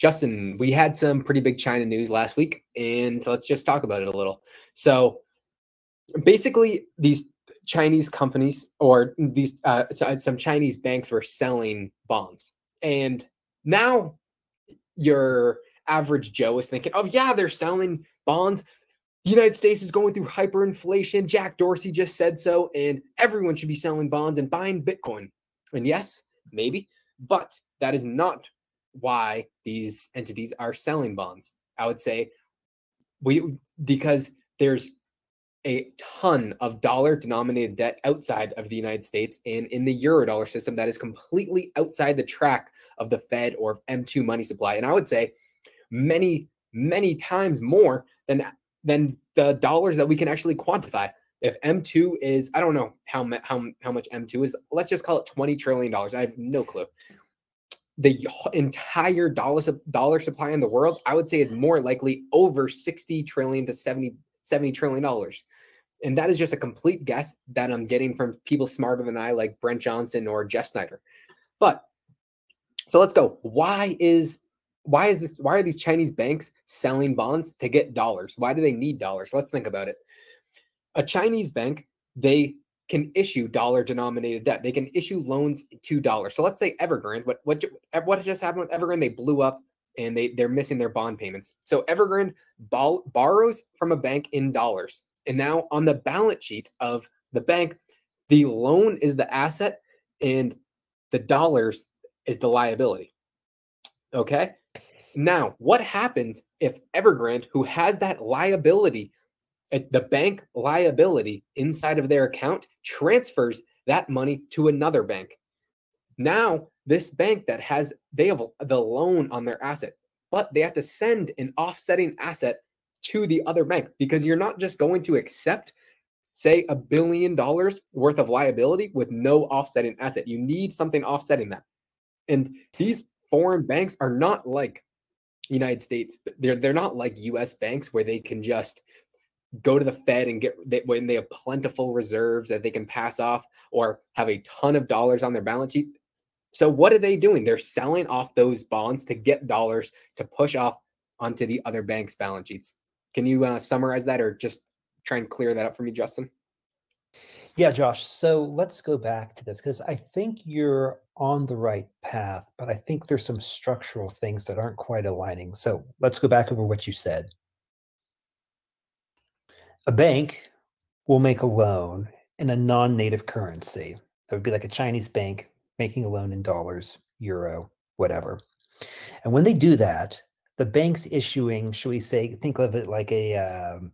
Justin, we had some pretty big China news last week, and let's just talk about it a little. So, basically, these Chinese companies or these uh, some Chinese banks were selling bonds, and now your average Joe is thinking, "Oh yeah, they're selling bonds. The United States is going through hyperinflation. Jack Dorsey just said so, and everyone should be selling bonds and buying Bitcoin." And yes, maybe, but that is not why these entities are selling bonds. I would say we because there's a ton of dollar denominated debt outside of the United States and in the euro dollar system that is completely outside the track of the Fed or M2 money supply. And I would say many, many times more than than the dollars that we can actually quantify. If M2 is, I don't know how how how much M2 is. Let's just call it 20 trillion dollars. I have no clue the entire dollar dollar supply in the world, I would say is more likely over 60 trillion to 70 70 trillion dollars. And that is just a complete guess that I'm getting from people smarter than I like Brent Johnson or Jeff Snider. But so let's go. Why is why is this why are these Chinese banks selling bonds to get dollars? Why do they need dollars? Let's think about it. A Chinese bank, they can issue dollar denominated debt. They can issue loans to dollars. So let's say Evergrande, what what what just happened with Evergrande? They blew up and they they're missing their bond payments. So Evergrande borrows from a bank in dollars. And now on the balance sheet of the bank, the loan is the asset and the dollars is the liability. Okay? Now, what happens if Evergrande, who has that liability the bank liability inside of their account transfers that money to another bank. Now, this bank that has they have the loan on their asset, but they have to send an offsetting asset to the other bank because you're not just going to accept say a billion dollars worth of liability with no offsetting asset. You need something offsetting that. And these foreign banks are not like United States. They're they're not like US banks where they can just go to the Fed and get they, when they have plentiful reserves that they can pass off or have a ton of dollars on their balance sheet. So what are they doing? They're selling off those bonds to get dollars to push off onto the other banks' balance sheets. Can you uh, summarize that or just try and clear that up for me, Justin? Yeah, Josh. So let's go back to this because I think you're on the right path, but I think there's some structural things that aren't quite aligning. So let's go back over what you said a bank will make a loan in a non-native currency. That would be like a Chinese bank making a loan in dollars, euro, whatever. And when they do that, the bank's issuing, should we say, think of it like a, um,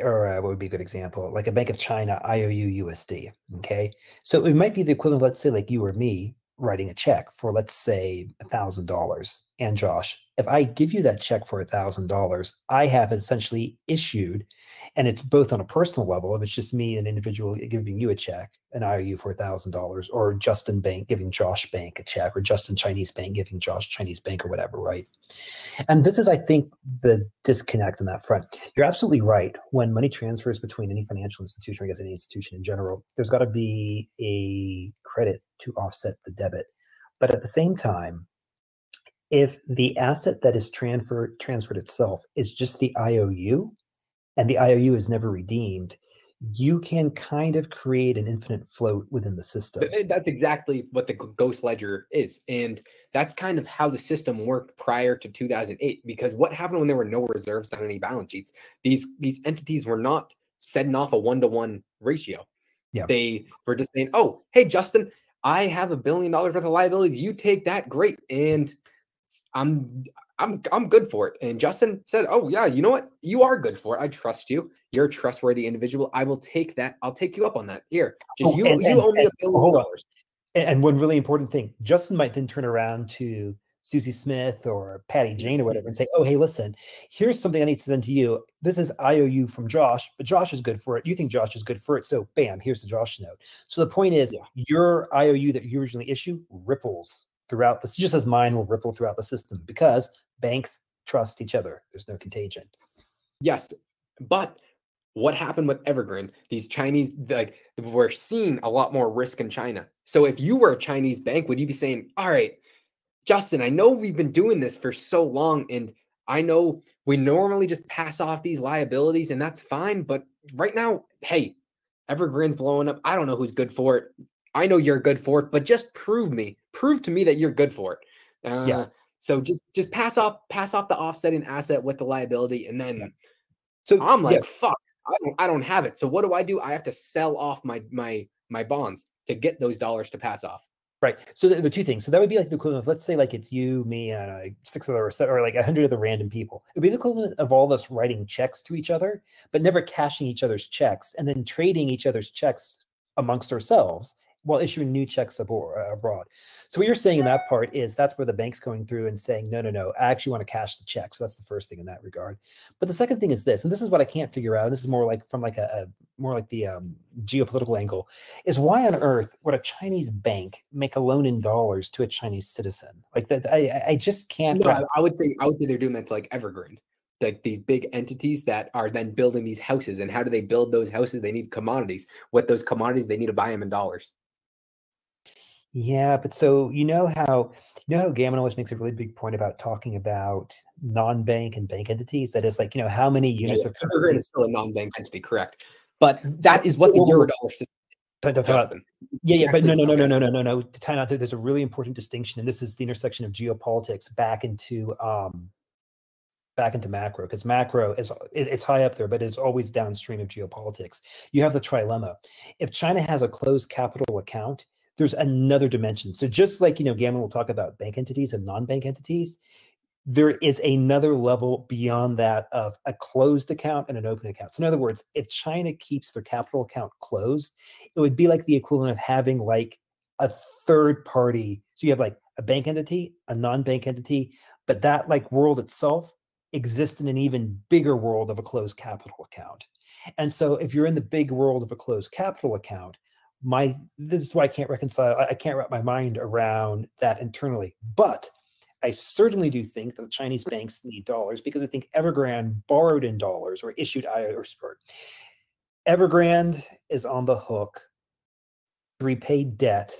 or uh, what would be a good example? Like a Bank of China IOU USD. Okay. So it might be the equivalent, let's say, like you or me writing a check for, let's say, a thousand dollars. And Josh, if I give you that check for a thousand dollars, I have essentially issued, and it's both on a personal level, if it's just me, an individual giving you a check, an IOU for a thousand dollars, or Justin Bank giving Josh Bank a check, or Justin Chinese Bank giving Josh Chinese Bank or whatever, right? And this is, I think, the disconnect on that front. You're absolutely right. When money transfers between any financial institution, or I guess any institution in general, there's got to be a credit to offset the debit. But at the same time, if the asset that is transferred transferred itself is just the IOU and the IOU is never redeemed, you can kind of create an infinite float within the system. Eh, that's exactly what the Ghost Ledger is. And that's kind of how the system worked prior to 2008 because what happened when there were no reserves on any balance sheets? These these entities were not setting off a one-to-one ratio. Yeah. They were just saying, "Oh, hey Justin, I have a billion dollars worth of liabilities. You take that, great." And I'm I'm I'm good for it. And Justin said, "Oh yeah, you know what? You are good for it. I trust you. You're a trustworthy individual. I will take that. I'll take you up on that. Here, just oh, you and, you and, owe me a billion dollars." And one really important thing, Justin might then turn around to Susie Smith or Patty Jane or mm-hmm. whatever and say, "Oh, hey, listen, here's something I need to send to you. This is IOU from Josh, but Josh is good for it. You think Josh is good for it, so bam, here's the Josh note." So the point is, yeah. your IOU that you originally issue ripples throughout this, just as mine will ripple throughout the system because banks trust each other. There's no contagion. Yes, but what happened with Evergrande? These Chinese, like, we're seeing a lot more risk in China. So if you were a Chinese bank, would you be saying, all right, Justin, I know we've been doing this for so long, and I know we normally just pass off these liabilities, and that's fine. But right now, hey, Evergrande's blowing up. I don't know who's good for it. I know you're good for it, but just prove me, prove to me that you're good for it. Uh, yeah. So just just pass off pass off the offsetting asset with the liability, and then so I'm like, yeah. fuck, I don't I don't have it. So what do I do? I have to sell off my my my bonds to get those dollars to pass off. Right. So the, the, two things. So that would be like the equivalent of, let's say, like it's you, me, and like six other or like a hundred other random people. It would be the equivalent of all of us writing checks to each other, but never cashing each other's checks and then trading each other's checks amongst ourselves while issuing new checks abroad, uh, abroad. So what you're saying in that part is that's where the bank's going through and saying, no, no, no, I actually want to cash the check. So that's the first thing in that regard. But the second thing is this, and this is what I can't figure out. This is more like from like a, a more like the um, geopolitical angle, is why on earth would a Chinese bank make a loan in dollars to a Chinese citizen? Like that, I, I just can't. No, I, I would say I would say they're doing that to like Evergrande like these big entities that are then building these houses and how do they build those houses they need commodities what those commodities they need to buy them in dollars yeah, but so you know how you know how Gammon always makes a really big point about talking about non-bank and bank entities. That is like you know how many units yeah, of currency is still a non-bank entity, correct? But that is what the eurodollar system. Justin. Yeah, yeah, but no, no, no, no, no, no, no, no. To time out, there, there's a really important distinction, and this is the intersection of geopolitics back into um, back into macro because macro is it's high up there, but it's always downstream of geopolitics. You have the trilemma. If China has a closed capital account, there's another dimension. So just like, you know, Gammon will talk about bank entities and non-bank entities, there is another level beyond that of a closed account and an open account. So in other words, if China keeps their capital account closed, it would be like the equivalent of having like a third party. So you have like a bank entity, a non-bank entity, but that like world itself exists in an even bigger world of a closed capital account. And so if you're in the big world of a closed capital account, my this is why I can't reconcile. I can't wrap my mind around that internally. But I certainly do think that the Chinese banks need dollars because I think Evergrande borrowed in dollars or issued or Evergrande is on the hook to repay debt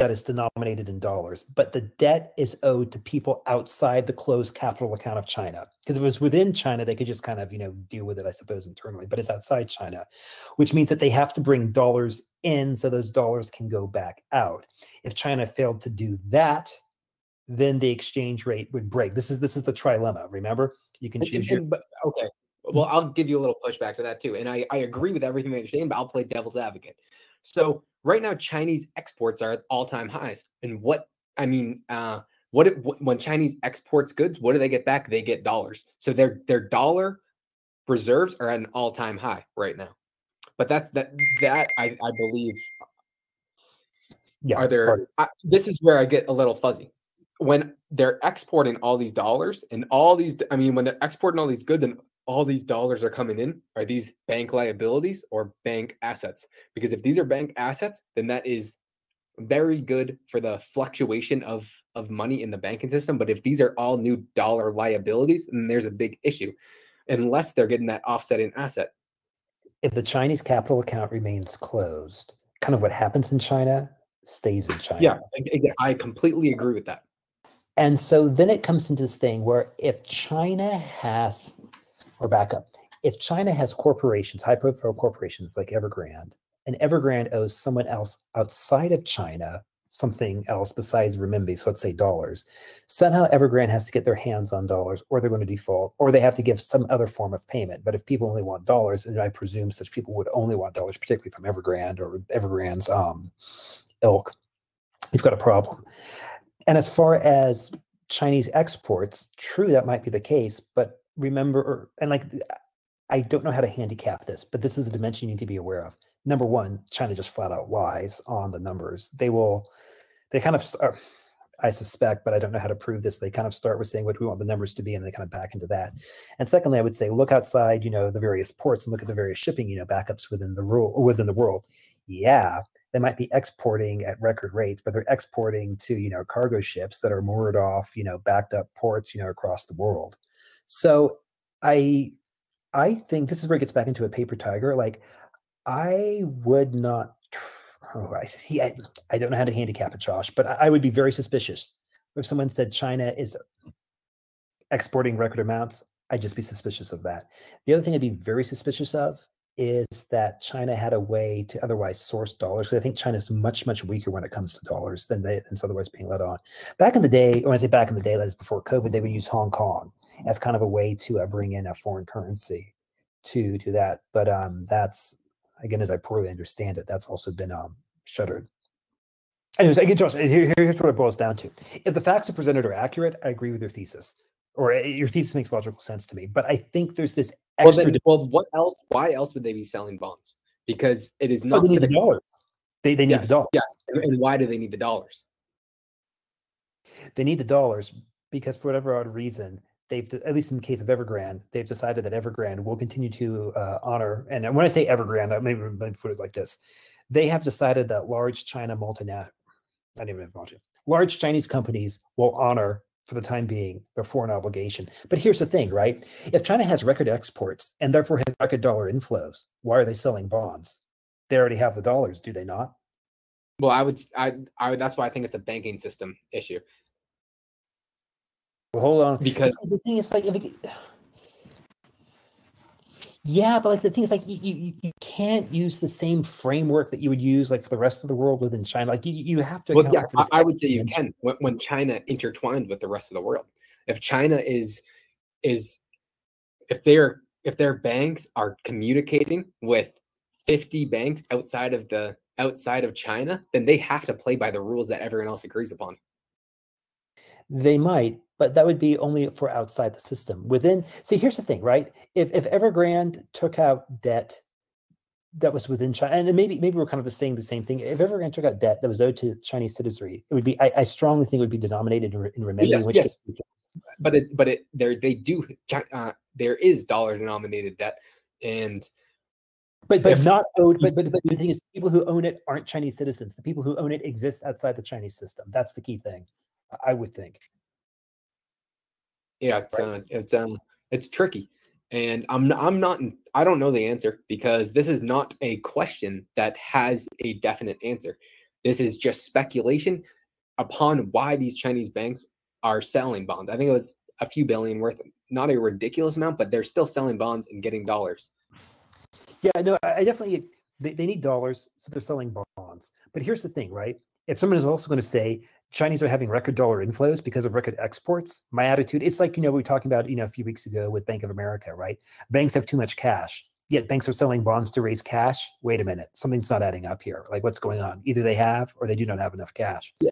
that is denominated in dollars, but the debt is owed to people outside the closed capital account of China. Because if it was within China, they could just kind of, you know, deal with it, I suppose, internally, but it's outside China, which means that they have to bring dollars in so those dollars can go back out. If China failed to do that, then the exchange rate would break. This is this is the trilemma. Remember, you can choose. Your- but, okay, well, I'll give you a little pushback to that too, and I I agree with everything that you're saying, but I'll play devil's advocate. So right now, Chinese exports are at all time highs. And what I mean, uh, what it, when Chinese exports goods, what do they get back? They get dollars. So their their dollar reserves are at an all time high right now. But that's that that I, I believe. Yeah. Are there? I, this is where I get a little fuzzy. When they're exporting all these dollars and all these, I mean, when they're exporting all these goods and all these dollars are coming in are these bank liabilities or bank assets? Because if these are bank assets then that is very good for the fluctuation of of money in the banking system. But if these are all new dollar liabilities then there's a big issue unless they're getting that offsetting asset. If the chinese capital account remains closed kind of what happens in china stays in china. Yeah i completely agree with that. And so then it comes into this thing where if china has or back up. If China has corporations, high profile corporations like Evergrande, and Evergrande owes someone else outside of China something else besides renminbi, so let's say dollars, somehow Evergrande has to get their hands on dollars or they're going to default or they have to give some other form of payment. But if people only want dollars, and I presume such people would only want dollars, particularly from Evergrande or Evergrande's um, ilk, you've got a problem. And as far as Chinese exports, true, that might be the case, but remember, and like, I don't know how to handicap this, but this is a dimension you need to be aware of. Number one, China just flat out lies on the numbers. They will, they kind of start, I suspect, but I don't know how to prove this. They kind of start with saying what we want the numbers to be, and they kind of back into that. And secondly, I would say look outside, you know, the various ports and look at the various shipping, you know, backups within the rule within the world. Yeah, they might be exporting at record rates, but they're exporting to you know cargo ships that are moored off, you know, backed up ports, you know, across the world. So I I think this is where it gets back into a paper tiger. Like I would not. Oh, I, I, I don't know how to handicap it, Josh, but I, I would be very suspicious. if someone said China is exporting record amounts, I'd just be suspicious of that. The other thing I'd be very suspicious of is that China had a way to otherwise source dollars. I think China's much, much weaker when it comes to dollars than they than otherwise being let on. Back in the day, when I say back in the day, that is before COVID, they would use Hong Kong as kind of a way to uh, bring in a foreign currency to do that. But um, that's again, as I poorly understand it, that's also been um, shuttered. Anyways, again, Josh, here, here's what it boils down to. If the facts are presented are accurate, I agree with your thesis, or eh, your thesis makes logical sense to me. But I think there's this extra. Well, then, well what else? Why else would they be selling bonds? Because it is not. Oh, they need the dollars. They, they need yes, the dollars. Yes. And why do they need the dollars? They need the dollars because, for whatever odd reason, they've at least in the case of Evergrande, they've decided that Evergrande will continue to uh, honor. And when I say Evergrande, I maybe, maybe put it like this: they have decided that large China multinational, I didn't even want large Chinese companies will honor for the time being their foreign obligation. But here's the thing, right? If China has record exports and therefore has record dollar inflows, why are they selling bonds? They already have the dollars, do they not? Well, I would, I, I that's why I think it's a banking system issue. Well, hold on, because the thing is like, yeah, but like the thing is like you, you you can't use the same framework that you would use like for the rest of the world within China. Like you you have to. Well, yeah, I, I would say you can when, when China intertwined with the rest of the world. If China is is if their if their banks are communicating with 50 banks outside of the outside of China, then they have to play by the rules that everyone else agrees upon. They might, but that would be only for outside the system. Within, see, here's the thing, right? If if Evergrande took out debt that was within China, and maybe maybe we're kind of saying the same thing. If Evergrande took out debt that was owed to Chinese citizenry, it would be. I, I strongly think it would be denominated in, in renminbi. Yes, yes. but it but it there they do uh, there is dollar denominated debt, and but but not owed. But, but but the thing is, people who own it aren't Chinese citizens. The people who own it exist outside the Chinese system. That's the key thing. I would think. Yeah, it's right. uh, it's um it's tricky, and I'm I'm not I don't know the answer because this is not a question that has a definite answer. This is just speculation upon why these Chinese banks are selling bonds. I think it was a few billion worth, not a ridiculous amount, but they're still selling bonds and getting dollars. Yeah, no, I definitely they, they need dollars, so they're selling bonds. But here's the thing, right? If someone is also going to say Chinese are having record dollar inflows because of record exports. My attitude, it's like, you know, we were talking about, you know, a few weeks ago with Bank of America, right? Banks have too much cash, yet banks are selling bonds to raise cash. Wait a minute, something's not adding up here. Like what's going on? Either they have or they do not have enough cash. Yeah.